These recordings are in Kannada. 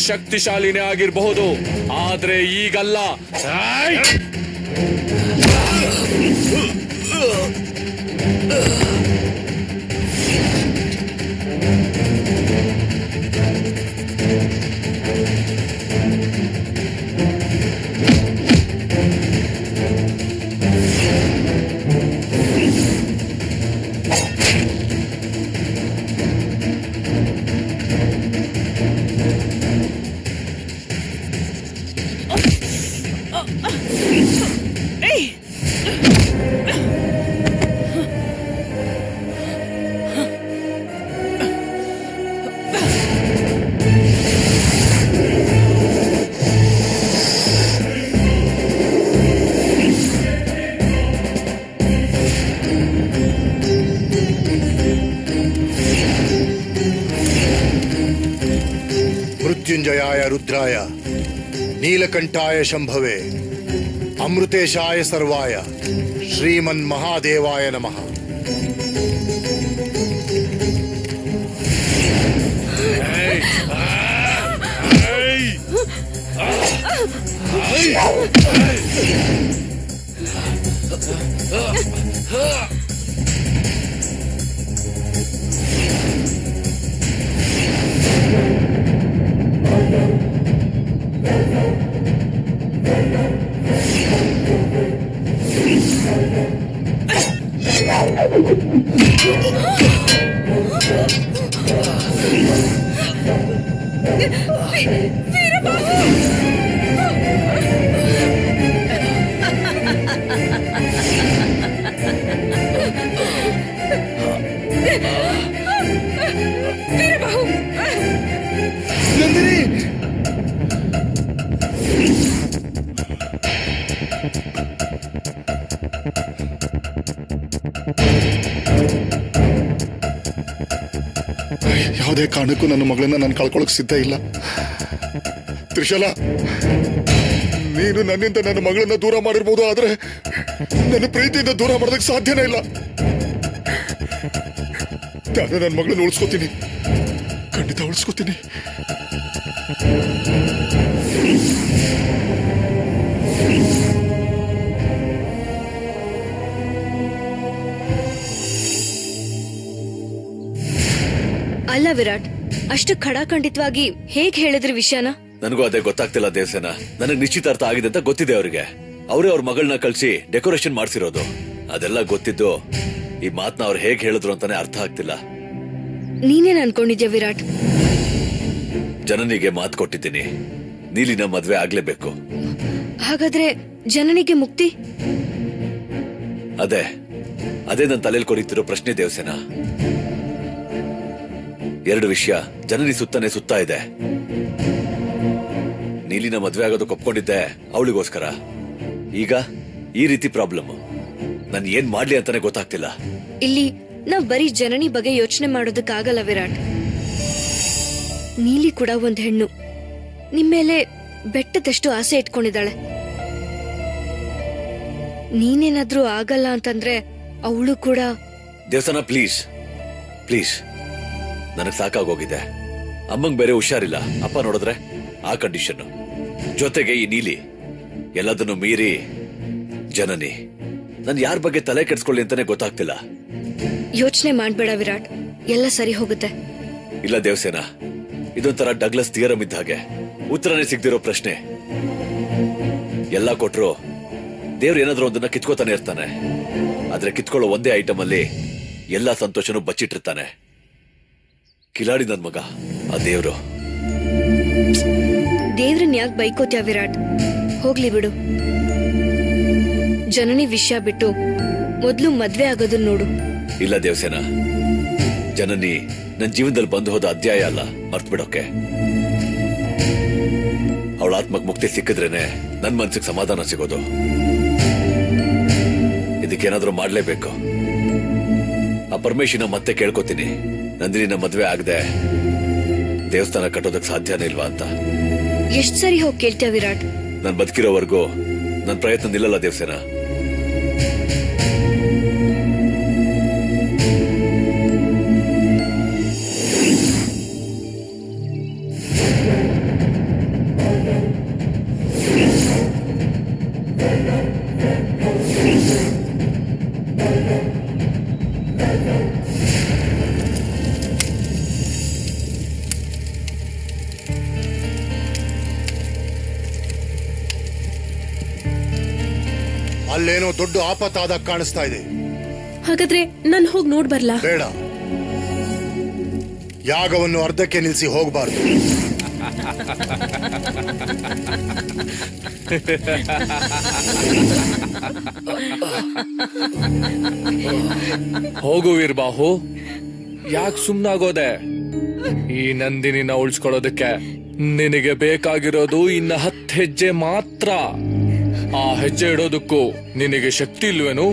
ಶಕ್ತಿಶಾಲಿನೇ ಆಗಿರಬಹುದು. ಆದ್ರೆ ಈಗಲ್ಲ. ಆಯ್! ಮೃತ್ಯುಂಜಯಾಯ ರುದ್ರಾಯ ನೀಲಕಂಠಾಯ ಶಂಭವೆ ಅಮೃತೇಶಾಯ ಸರ್ವಾಯ ಶ್ರೀಮನ್ ಮಹಾದೇವಾಯ ನಮಃ ಯಾವುದೇ ಕಾರಣಕ್ಕೂ ನನ್ನ ಮಗಳನ್ನ ನಾನು ಕಳ್ಕೊಳಕ್ ಸಿದ್ಧ ಇಲ್ಲ. ತ್ರಿಶಲ, ನೀನು ನನ್ನಿಂದ ನನ್ನ ಮಗಳನ್ನ ದೂರ ಮಾಡಿರ್ಬೋದು, ಆದ್ರೆ ನನ್ನ ಪ್ರೀತಿಯಿಂದ ದೂರ ಮಾಡೋದಕ್ಕೆ ಸಾಧ್ಯನೇ ಇಲ್ಲ. ನಾನು ನನ್ನ ಮಗಳನ್ನ ಉಳಿಸ್ಕೋತೀನಿ. ಖಂಡಿತ ಉಳಿಸ್ಕೋತೀನಿ. ಅಲ್ಲ ವಿರಾಟ್ ಅಷ್ಟು ಖಡಾಖಂಡಿತವಾಗಿ ಹೇಗ್ ಹೇಳಿದ್ರಿ ವಿಷಯನ? ನನಗೂ ಅದೇ ಗೊತ್ತಾಗ್ತಿಲ್ಲ ದೇವಸೇನ. ನನಗ್ ನಿಶ್ಚಿತಾರ್ಥ ಆಗಿದೆ ಅಂತ ಗೊತ್ತಿದೆ ಅವರಿಗೆ. ಅವರೇ ಅವ್ರ ಮಗಳನ್ನ ಕಳ್ಸಿ ಡೆಕೋರೇಷನ್ ಮಾಡ್ಸಿರೋದು. ಅದೆಲ್ಲ ಗೊತ್ತಿದ್ದು ಈ ಮಾತನ್ನ ಅವ್ರು ಹೇಗ್ ಹೇಳಿದ್ರು ಅಂತಾನೆ ಅರ್ಥ ಆಗ್ತಿಲ್ಲ. ನೀನೇನ್ ಅನ್ಕೊಂಡಿದ್ಯಾ ವಿರಾಟ್? ಜನನಿಗೆ ಮಾತು ಕೊಟ್ಟಿದ್ದೀನಿ. ನೀಲಿನ ಮದ್ವೆ ಆಗ್ಲೇಬೇಕು. ಹಾಗಾದ್ರೆ ಜನನಿಗೆ ಮುಕ್ತಿ? ಅದೇ. ಅದೇ ನನ್ನ ತಲೆಯಲ್ಲಿ ಕೊರಿತಿರೋ ಪ್ರಶ್ನೆ ದೇವಸೇನ. ಎರಡು ವಿಷಯ. ಜನನಿ ಸುತ್ತನೆ ಸುತ್ತಾ ಇದೆ. ನೀಲಿನ ಮದ್ವೆ ಆಗೋದಕ್ಕೆ ಒಪ್ಕೊಂಡಿದ್ದೆ ಅವಳಿಗೋಸ್ಕರ. ಈಗ ಈ ರೀತಿ ಪ್ರಾಬ್ಲಮ್ ನನ್ ಏನ್ ಮಾಡ್ಲಿ ಅಂತಾನೆ ಗೊತ್ತಾಗ್ತಿಲ್ಲ. ಇಲ್ಲಿ ನಾವ್ ಬರೀ ಜನನಿ ಬಗ್ಗೆ ಯೋಚನೆ ಮಾಡೋದಕ್ಕಾಗಲ್ಲ ವಿರಾಟ್. ನೀಲಿ ಕೂಡ ಒಂದ್ ಹೆಣ್ಣು. ನಿಮ್ಮೇಲೆ ಬೆಟ್ಟದಷ್ಟು ಆಸೆ ಇಟ್ಕೊಂಡಿದ್ದಾಳೆ. ನೀನೇನಾದ್ರೂ ಆಗಲ್ಲ ಅಂತಂದ್ರೆ ಅವಳು ಕೂಡ ದೇವಸ್ಥಾನ ಪ್ಲೀಸ್ ಪ್ಲೀಸ್ ನನಗ್ ಸಾಕಾಗೋಗಿದೆ ಅಮ್ಮಂಗ್ ಬೇರೆ ಹುಷಾರಿಲ್ಲ. ಅಪ್ಪ ನೋಡಿದ್ರೆ ಆ ಕಂಡೀಷನ್ ಜೊತೆಗೆ ಈ ನೀಲಿ. ಎಲ್ಲದನ್ನು ಮೀರಿ ಜನನಿ. ನನ್ ಯಾರ ಬಗ್ಗೆ ತಲೆ ಕೆಡ್ಸ್ಕೊಳ್ಳಿ ಅಂತಾನೆ ಗೊತ್ತಾಗ್ತಿಲ್ಲ. ಯೋಚನೆ ಮಾಡ್ಬೇಡ ವಿರಾಟ್. ಎಲ್ಲ ಸರಿ ಹೋಗುತ್ತೆ. ಇಲ್ಲ ದೇವಸೇನ. ಇದೊಂಥರ ಡಗ್ಲಸ್ ಥಿಯರಮ್ ಇದ್ದ ಹಾಗೆ. ಉತ್ತರನೇ ಸಿಗ್ದಿರೋ ಪ್ರಶ್ನೆ. ಎಲ್ಲ ಕೊಟ್ರು ದೇವ್ರು ಏನಾದ್ರೂ ಒಂದನ್ನ ಕಿತ್ಕೋತಾನೆ ಇರ್ತಾನೆ. ಆದ್ರೆ ಕಿತ್ಕೊಳ್ಳೋ ಒಂದೇ ಐಟಮ್ ಅಲ್ಲಿ ಎಲ್ಲಾ ಸಂತೋಷನೂ ಬಚ್ಚಿಟ್ಟಿರ್ತಾನೆ. ಕಿಲಾಡಿ ನನ್ ಮಗ ಆ ದೇವ್ರು. ದೇವ್ರನ್ ಯಾಕೆ ಬೈಕೋತ್ಯ ವಿರಾಟ್? ಹೋಗ್ಲಿ ಬಿಡು. ಜನನಿ ವಿಷಯ ಬಿಟ್ಟು ಮೊದ್ಲು ಮದ್ವೆ ಆಗೋದನ್ನ ನೋಡು. ಇಲ್ಲ ದೇವಸೇನ ಜನನಿ ನನ್ನ ಜೀವನದಲ್ಲಿ ಬಂದು ಹೋದ ಅಧ್ಯಾಯ ಅಲ್ಲ ಮರ್ತ್ ಬಿಡೋಕೆ ಅವಳ ಆತ್ಮಕ್ ಮುಕ್ತಿ ಸಿಕ್ಕಿದ್ರೇನೆ ನನ್ ಮನ್ಸಿಗೆ ಸಮಾಧಾನ ಸಿಗೋದು. ಇದಕ್ಕೇನಾದ್ರೂ ಮಾಡ್ಲೇಬೇಕು. ಆ ಪರಮೇಶ್ವರ ಮತ್ತೆ ಕೇಳ್ಕೊತೀನಿ. ನಂದಿನಿನ ಮದ್ವೆ ಆಗದೆ ದೇವಸ್ಥಾನ ಕಟ್ಟೋದಕ್ ಸಾಧ್ಯನೇ ಇಲ್ವಾ ಅಂತ. ಎಷ್ಟ್ ಸರಿ ಹೋಗಿ ಕೇಳ್ತೀಯ ವಿರಾಟ್? ನಾನು ಬದುಕಿರೋವರೆಗೂ ನನ್ನ ಪ್ರಯತ್ನ ನಿಲ್ಲಲ್ಲ ದೇವಸೇನ. ಅಲ್ಲೇನೋ ದೊಡ್ಡ ಆಪತ್ತಾದ ಕಾಣಿಸ್ತಾ ಇದೆ. ಹಾಗಾದ್ರೆ ನಾನು ಹೋಗಿ ನೋಡ್ ಬರ್ಲಾ? ಬೇಡ. ಯಾಗವನ್ನು ಅರ್ಧಕ್ಕೆ ನಿಲ್ಲಿಸಿ ಹೋಗಬಾರ್ದು. ಹೋಗು ವೀರ್ಬಾಹು. ಯಾಕೆ ಸುಮ್ನಾಗೋದೆ? ಈ ನಂದಿನಿನ ಉಳ್ಸ್ಕೊಳ್ಳೋದಕ್ಕೆ ನಿನಗೆ ಬೇಕಾಗಿರೋದು ಇನ್ನ ಹತ್ತು ಹೆಜ್ಜೆ ಮಾತ್ರ. ಆ ಹೆಜ್ಜೆ ಇಡೋದಕ್ಕೂ ನಿನಗೆ ಶಕ್ತಿ ಇಲ್ವೇನು?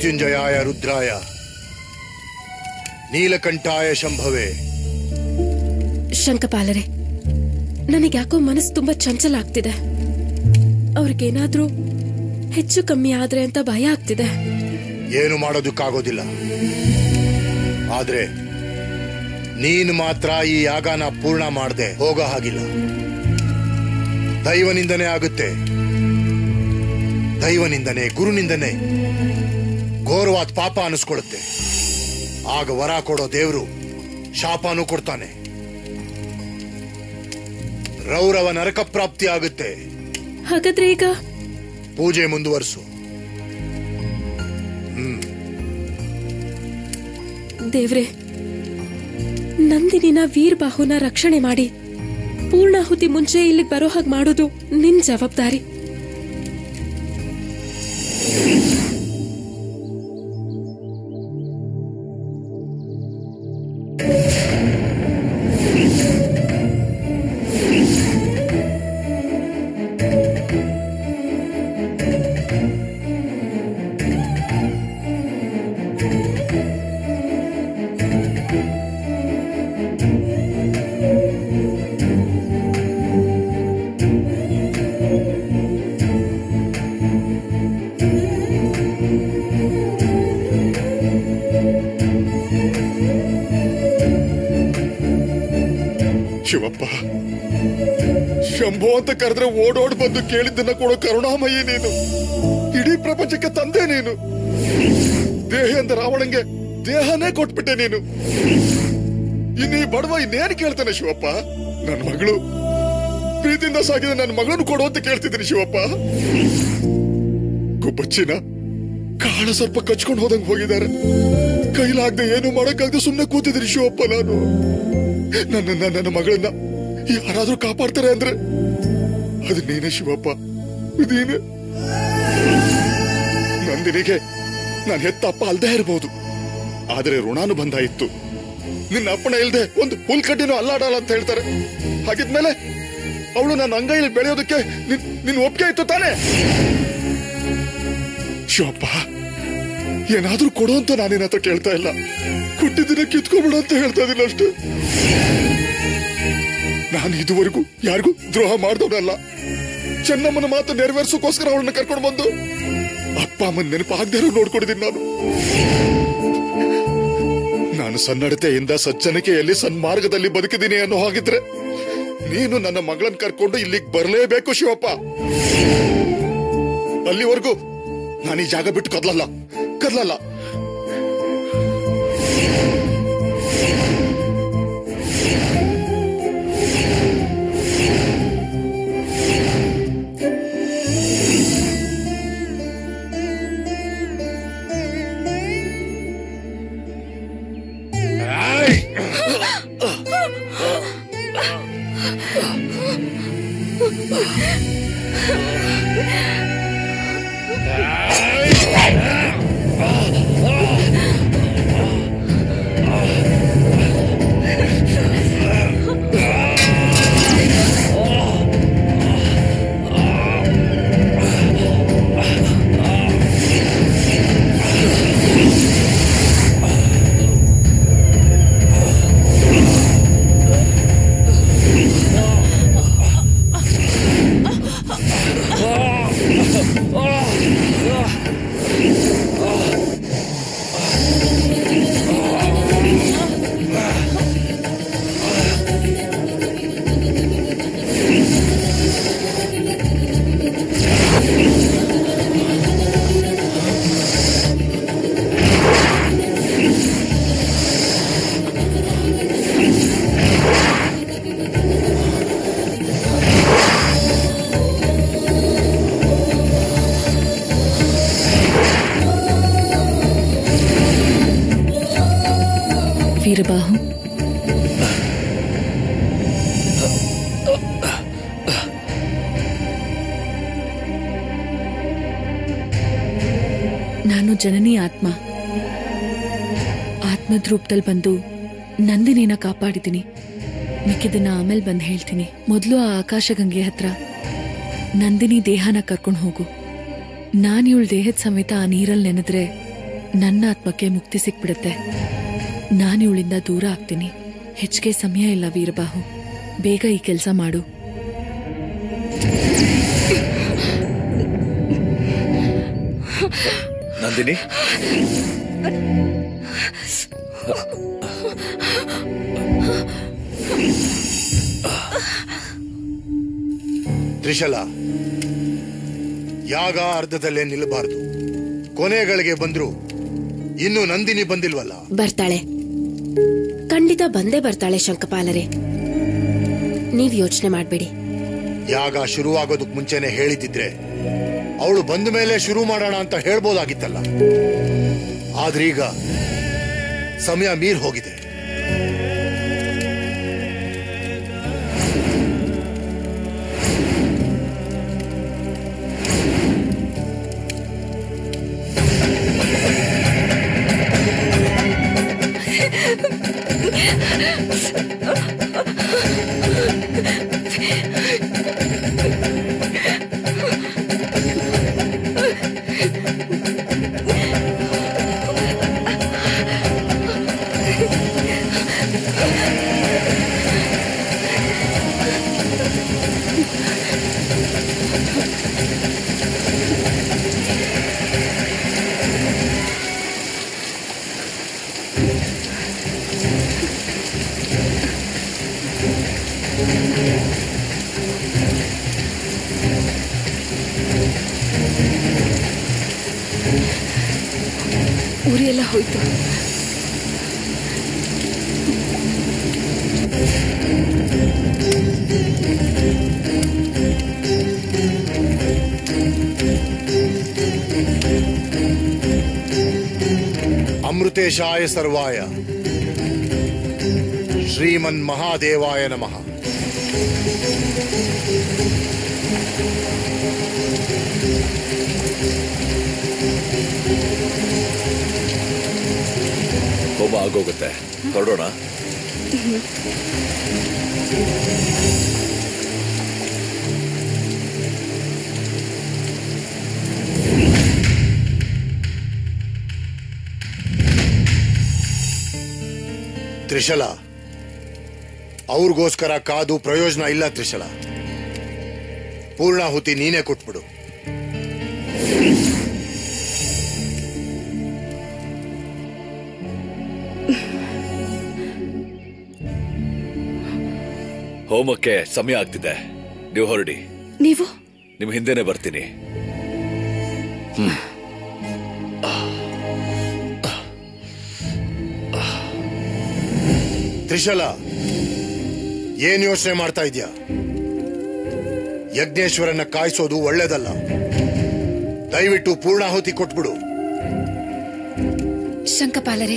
ಮೃತ್ಯುಂಜಯಾಯ ರುದ್ರಾಯ. ನೀಲಕಂಠಾಯ ಶಂಭವೇ. ಶಂಕಪಾಲರೆ ನನಗೆ ಯಾಕೋ ಮನಸ್ಸು ತುಂಬಾ ಚಂಚಲ ಆಗ್ತಿದೆ. ಅವ್ರಿಗೇನಾದ್ರೂ ಹೆಚ್ಚು ಕಮ್ಮಿ ಆದ್ರೆ ಅಂತ ಭಯ ಆಗ್ತಿದೆ. ಏನು ಮಾಡೋದಕ್ಕಾಗೋದಿಲ್ಲ. ಆದ್ರೆ ನೀನು ಮಾತ್ರ ಈ ಯಾಗನ ಪೂರ್ಣ ಮಾಡದೆ ಹೋಗೋ ಹಾಗಿಲ್ಲ. ದೈವನಿಂದನೇ ಆಗುತ್ತೆ. ದೈವನಿಂದನೇ ಗುರುನಿಂದನೇ. ಘೋರವಾದ ಪಾಪ ಅನಿಸ್ಕೊಡುತ್ತೆ. ಆಗ ವರ ಕೊಡೋ ದೇವರು ಶಾಪನೂ ಕೊಡ್ತಾನೆ. ರೌರವ ನರಕ ಪ್ರಾಪ್ತಿ ಆಗುತ್ತೆ. ಹಾಗಾದ್ರೆ ಈಗ? ಪೂಜೆ ಮುಂದುವರಿಸು. ದೇವ್ರೆ ನಂದಿನಿನ ವೀರ್ಬಾಹುನ ರಕ್ಷಣೆ ಮಾಡಿ ಪೂರ್ಣಾಹುತಿ ಮುಂಚೆ ಇಲ್ಲಿಗೆ ಬರೋ ಹಾಗೆ ಮಾಡೋದು ನಿನ್ ಜವಾಬ್ದಾರಿ. ಕರೆದ್ರೆ ಓಡೋಡ್ ಬಂದು ಕೇಳಿದ್ದನ್ನ ಕೊಡೋ ಕರುಣಾಮಯಿ ನೀನು. ಇಡೀ ಪ್ರಪಂಚಕ್ಕೆ ತಂದೆ ನೀನು. ದೇಹ ಅಂತ ರಾವಣಂಗೆ ದೇಹನೇ ಕೊಟ್ಬಿಟ್ಟೆ ನೀನು. ಇನ್ನು ಈ ಬಡವ ಇನ್ನೇನು ಕೇಳ್ತಾನೆ ಶಿವಪ್ಪ? ನನ್ನ ಮಗಳು. ಪ್ರೀತಿಯಿಂದ ಸಾಗಿದ ನನ್ನ ಮಗಳನ್ನು ಕೊಡು ಅಂತ ಕೇಳ್ತಿದ್ದೀನಿ ಶಿವಪ್ಪ. ಗುಬ್ಬಚ್ಚಿನ ಕಾಳ ಸ್ವಲ್ಪ ಕಚ್ಕೊಂಡು ಹೋದಂಗೆ ಹೋಗಿದ್ದಾರೆ. ಕೈಲಾಗ್ದೆ ಏನು ಮಾಡಕ್ಕಾಗದೆ ಸುಮ್ಮನೆ ಕೂತಿದ್ದೀನಿ ಶಿವಪ್ಪ ನಾನು. ನನ್ನ ನನ್ನ ಮಗಳನ್ನ ಯಾರಾದ್ರೂ ಕಾಪಾಡ್ತಾರೆ ಅಂದ್ರೆ ಅದು ನೀನೇ ಶಿವಪ್ಪ. ಇದೇನೆ ನಂದಿನಿಗೆ ನಾನು ಹೆತ್ತ ಅಪ್ಪ ಅಲ್ದೇ ಇರಬಹುದು ಋಣಾನು ಋಣಾನುಬಂಧ ಇತ್ತು. ನಿನ್ನ ಅಪ್ಪನ ಇಲ್ಲದೆ ಒಂದು ಹುಲ್ಕಡ್ಡಿನೂ ಅಲ್ಲಾಡಲ್ಲ ಅಂತ ಹೇಳ್ತಾರೆ. ಹಾಗಿದ್ಮೇಲೆ ಅವಳು ನನ್ನ ಅಂಗೈಯಲ್ಲಿ ಬೆಳೆಯೋದಕ್ಕೆ ನಿನ್ ಒಪ್ಪಿಗೆ ಇತ್ತು ತಾನೆ? ಶಿವಪ್ಪ, ಏನಾದ್ರೂ ಕೊಡು ಅಂತ ನಾನೇನ ಹತ್ರ ಕೇಳ್ತಾ ಇಲ್ಲ. ಕೊಟ್ಟಿದ್ದಿನ ಕಿತ್ಕೊಬಿಡು ಅಂತ ಹೇಳ್ತಾ ಇದ್ದೀನಿ ಅಷ್ಟೇ. ನಾನು ಇದುವರೆಗೂ ಯಾರಿಗೂ ದ್ರೋಹ ಮಾಡಿದವನಲ್ಲ ಚೆನ್ನಮ್ಮನ ಮಾತು ನೆರವೇರಿಸೋಕೋಸ್ಕರ ಅವಳನ್ನ ಕರ್ಕೊಂಡು ಬಂದು ಅಪ್ಪ ಅಮ್ಮನ ನೆನಪು ಆಗದೆ ನೋಡ್ಕೊಂಡಿದ್ದೀನಿ ನಾನು. ನಾನು ಸನ್ನಡತೆಯಿಂದ ಸಜ್ಜನಿಕೆಯಲ್ಲಿ ಸನ್ಮಾರ್ಗದಲ್ಲಿ ಬದುಕಿದ್ದೀನಿ ಅನ್ನೋ ಹಾಗಿದ್ರೆ ನೀನು ನನ್ನ ಮಗಳನ್ನ ಕರ್ಕೊಂಡು ಇಲ್ಲಿಗೆ ಬರಲೇಬೇಕು ಶಿವಪ್ಪ. ಅಲ್ಲಿವರೆಗೂ ನಾನು ಈ ಜಾಗ ಬಿಟ್ಟು ಕದಲಲ್ಲ, ಕದ್ಲಲ್ಲ. you. ನಾನು ಜನನಿ ಆತ್ಮ. ಆತ್ಮದ ರೂಪದಲ್ಲಿ ಬಂದು ನಂದಿನಿನ ಕಾಪಾಡಿದ್ದೀನಿ. ಮಿಕ್ಕಿದನ್ನ ಆಮೇಲೆ ಬಂದು ಹೇಳ್ತೀನಿ. ಮೊದಲು ಆ ಆಕಾಶಗಂಗೆ ಹತ್ರ ನಂದಿನಿ ದೇಹನ ಕರ್ಕೊಂಡು ಹೋಗು. ನಾನು ಇವಳ ದೇಹದ ಸಮೇತ ಆ ನೀರಲ್ಲಿ ನೆನೆದ್ರೆ ನನ್ನ ಆತ್ಮಕ್ಕೆ ಮುಕ್ತಿ ಸಿಕ್ಬಿಡುತ್ತೆ. ನಾನು ಇವಳಿಂದ ದೂರ ಆಗ್ತೀನಿ. ಹೆಚ್ಚಿಗೆ ಸಮಯ ಇಲ್ಲ ವೀರಬಾಹು. ಬೇಗ ಈ ಕೆಲಸ ಮಾಡು. ನಂದಿನಿ ತ್ರಿಶಲ ಯಾಗ ಅರ್ಧದಲ್ಲೇ ನಿಲ್ಲಬಾರದು. ಕೊನೆಗಳಿಗೆ ಬಂದ್ರು ಇನ್ನು ನಂದಿನಿ ಬಂದಿಲ್ವಲ್ಲ? ಬರ್ತಾಳೆ. ಖಂಡಿತ ಬಂದೇ ಬರ್ತಾಳೆ ಶಂಕಪಾಲರೇ. ನೀವ್ ಯೋಚನೆ ಮಾಡ್ಬೇಡಿ. ಯಾಗ ಶುರುವಾಗೋದಕ್ ಮುಂಚೆನೆ ಹೇಳಿದಿದ್ರೆ ಅವಳು ಬಂದ ಮೇಲೆ ಶುರು ಮಾಡೋಣ ಅಂತ ಹೇಳ್ಬೋದಾಗಿತ್ತಲ್ಲ. ಆದ್ರೀಗ ಸಮಯ ಮೀರ್ ಹೋಗಿದೆ. अमृतेशाय सर्वाय श्रीमन महादेवाय नमः ಮಹಾದೇವಾಯ ಆಗೋಗುತ್ತೆ. ಹೊರಡೋಣ. ತ್ರಿಶಲ ಅವ್ರಿಗೋಸ್ಕರ ಕಾದು ಪ್ರಯೋಜನ ಇಲ್ಲ ತ್ರಿಶಲ. ಪೂರ್ಣಾಹುತಿ ನೀನೇ ಕೊಟ್ಬಿಡು. ಹೋಮಕ್ಕೆ ಸಮಯ ಆಗ್ತಿದೆ. ನೀವು ಹೊರಡಿ. ನೀವು? ನಿಮ್ ಹಿಂದೆನೆ ಬರ್ತೀನಿ. ತ್ರಿಶಲ ಏನ್ ಯೋಚನೆ ಮಾಡ್ತಾ ಇದ್ಯಾ? ಯಜ್ಞೇಶ್ವರನ್ನ ಕಾಯಿಸೋದು ಒಳ್ಳೇದಲ್ಲ. ದಯವಿಟ್ಟು ಪೂರ್ಣಾಹುತಿ ಕೊಟ್ಬಿಡು. ಶಂಕಪಾಲರೇ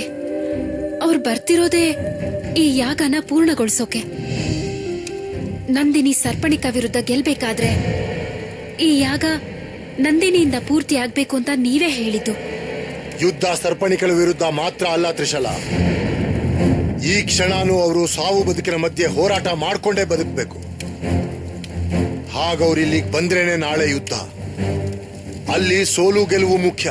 ಅವ್ರು ಬರ್ತಿರೋದೇ ಈ ಯಾಗನ ಪೂರ್ಣಗೊಳಿಸೋಕೆ. ನಂದಿನಿ ಸರ್ಪಣಿಕ ವಿರುದ್ಧ ಗೆಲ್ಬೇಕಾದ್ರೆ ಈ ಯಾಗ ನಂದಿನಿಯಿಂದ ಪೂರ್ತಿ ಆಗ್ಬೇಕು ಅಂತ ನೀವೇ ಹೇಳಿದ್ದು. ಯುದ್ಧ ಸರ್ಪಣಿಗಳ ವಿರುದ್ಧ ಮಾತ್ರ ಅಲ್ಲ ತ್ರಿಶಲ. ಈ ಕ್ಷಣನೂ ಅವರು ಸಾವು ಬದುಕಿನ ಮಧ್ಯೆ ಹೋರಾಟ ಮಾಡ್ಕೊಂಡೇ ಬದುಕಬೇಕು. ಹಾಗವ್ರು ಇಲ್ಲಿಗೆ ಬಂದ್ರೇನೆ ನಾಳೆ ಯುದ್ಧ. ಅಲ್ಲಿ ಸೋಲು ಗೆಲುವು ಮುಖ್ಯ.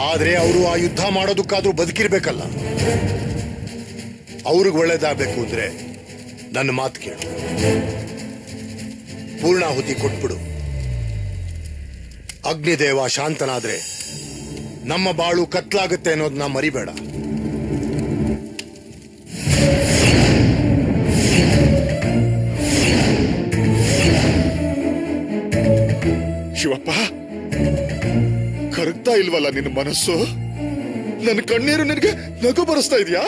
ಆದ್ರೆ ಅವರು ಆ ಯುದ್ಧ ಮಾಡೋದಕ್ಕಾದ್ರೂ ಬದುಕಿರ್ಬೇಕಲ್ಲ. ಅವ್ರಿಗೆ ಒಳ್ಳೇದಾಗಬೇಕು ಅಂದ್ರೆ ನನ್ನ ಮಾತು ಕೇಳು. ಪೂರ್ಣಾಹುತಿ ಕೊಟ್ಬಿಡು. ಅಗ್ನಿದೇವ ಶಾಂತನಾದ್ರೆ ನಮ್ಮ ಬಾಳು ಕತ್ಲಾಗುತ್ತೆ ಅನ್ನೋದನ್ನ ಮರಿಬೇಡ. ಶಿವಪ್ಪ. ಕರಗ್ತಾ ಇಲ್ವಲ್ಲ ನಿನ್ನ ಮನಸ್ಸು? ನನ್ನ ಕಣ್ಣೀರು ನಿನಗೆ ನಗು ಬರೆಸ್ತಾ ಇದೆಯಾ?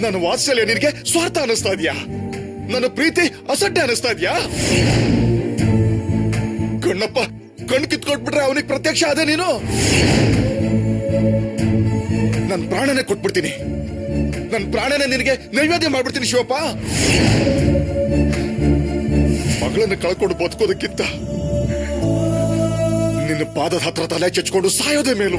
ನನ್ನ ವಾತ್ಸಲ್ಯ ನಿನಗೆ ಸ್ವಾರ್ಥ ಅನಿಸ್ತಾ ಇದೆಯಾ? ನನ್ನ ಪ್ರೀತಿ ಅಸಡ್ಡೆ ಅನಿಸ್ತಾ ಇದೆಯಾ? ಕಣ್ಣಪ್ಪ, ಕಣ್ ಕಿತ್ಕೊಟ್ಬಿಟ್ರೆ ಅವನಿಗೆ ಪ್ರತ್ಯಕ್ಷ ಅದೇ ನೀನು? ನನ್ನ ಪ್ರಾಣನೇ ಕೊಟ್ಬಿಡ್ತೀನಿ. ನನ್ನ ಪ್ರಾಣನೇ ನಿನಗೆ ನೈವೇದ್ಯ ಮಾಡ್ಬಿಡ್ತೀನಿ ಶಿವಪ್ಪ. ಮಗಳನ್ನ ಕಳ್ಕೊಂಡು ಬದುಕೋದಕ್ಕಿಂತ ನಿನ್ನ ಪಾದದ ಹತ್ರ ತಲೆ ಚಚ್ಕೊಂಡು ಸಾಯೋದೇ ಮೇಲು.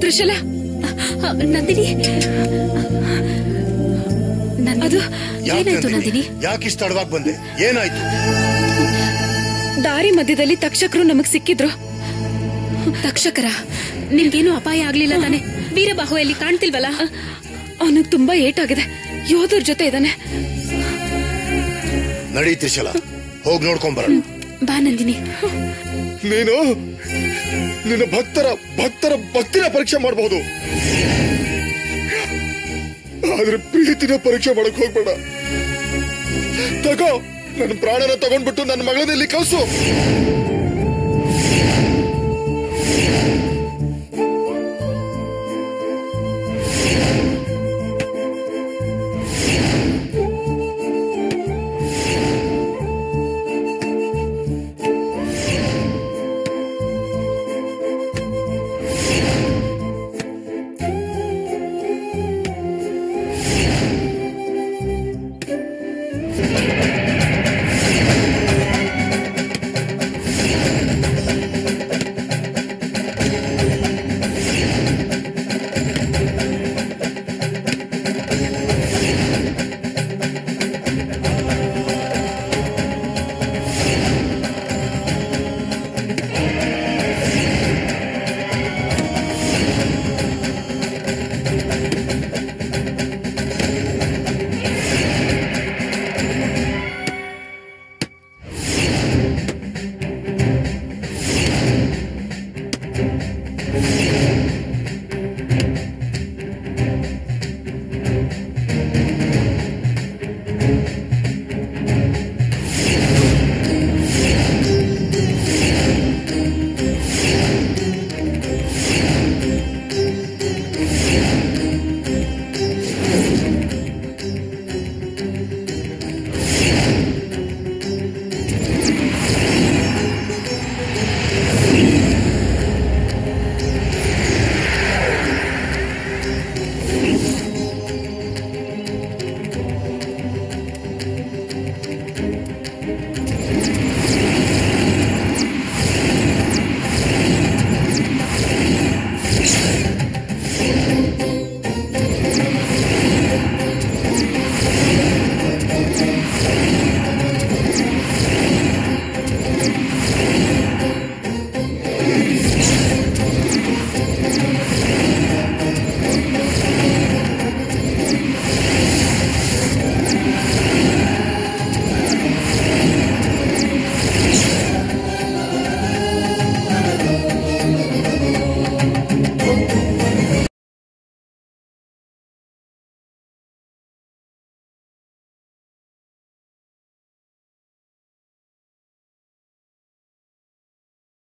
ತ್ರಿಶಲ ನಂದಿನಿ. ಅದು ಏನಾಯ್ತು ನಂದಿನಿ. ಯಾಕಿಷ್ಟು ತಡವಾಗಿ ಬಂದೆ? ಏನಾಯ್ತು? ದಾರಿ ಮಧ್ಯದಲ್ಲಿ ತಕ್ಷಕರು ನಮಗ್ ಸಿಕ್ಕಿದ್ರು. ತಕ್ಷಕರ ನಿಮ್ಗೇನು ಅಪಾಯ ಆಗ್ಲಿಲ್ಲ ತಾನೆ? ವೀರಬಾಹು ಎಲ್ಲಿ ಕಾಣ್ತಿಲ್ವಲ್ಲ? ಅವನಿಗೆ ತುಂಬಾ ಏಟಾಗಿದೆ. ಯೋಧರ ಜೊತೆ ಇದ್ದಾನೆ. ನಡೀತಿ ಶಲ ಹೋಗ್ ನೋಡ್ಕೊಂಡ್ ಬರೋಣ. ಬಾ ನಂದಿನಿ. ನೀನು ನಿನ್ನ ಭಕ್ತರ ಭಕ್ತರ ಭಕ್ತಿನ ಪರೀಕ್ಷೆ ಮಾಡಬಹುದು ಆದ್ರೆ ಪ್ರೀತಿನ ಪರೀಕ್ಷೆ ಮಾಡಕ್ ಹೋಗ್ಬೇಡ. ತಗೋ ನನ್ನ ಪ್ರಾಣನ ತಗೊಂಡ್ಬಿಟ್ಟು ನನ್ನ ಮಗಳನ್ನ ಇಲ್ಲಿ ಕಳ್ಸು.